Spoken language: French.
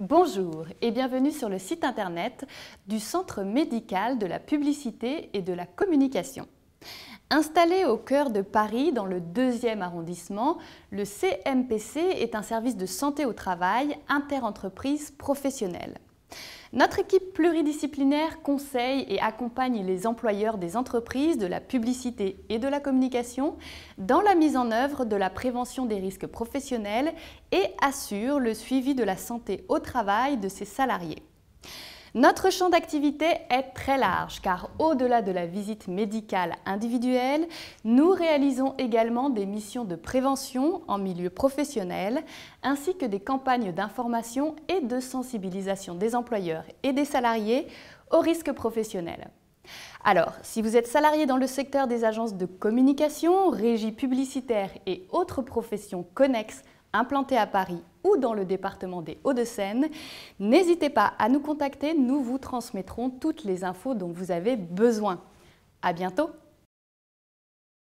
Bonjour et bienvenue sur le site internet du Centre médical de la publicité et de la communication. Installé au cœur de Paris, dans le deuxième arrondissement, le CMPC est un service de santé au travail interentreprise professionnelle. Notre équipe pluridisciplinaire conseille et accompagne les employeurs des entreprises de la publicité et de la communication dans la mise en œuvre de la prévention des risques professionnels et assure le suivi de la santé au travail de ses salariés. Notre champ d'activité est très large car au-delà de la visite médicale individuelle, nous réalisons également des missions de prévention en milieu professionnel ainsi que des campagnes d'information et de sensibilisation des employeurs et des salariés aux risques professionnels. Alors, si vous êtes salarié dans le secteur des agences de communication, régies publicitaires et autres professions connexes implanté à Paris ou dans le département des Hauts-de-Seine, n'hésitez pas à nous contacter, nous vous transmettrons toutes les infos dont vous avez besoin. À bientôt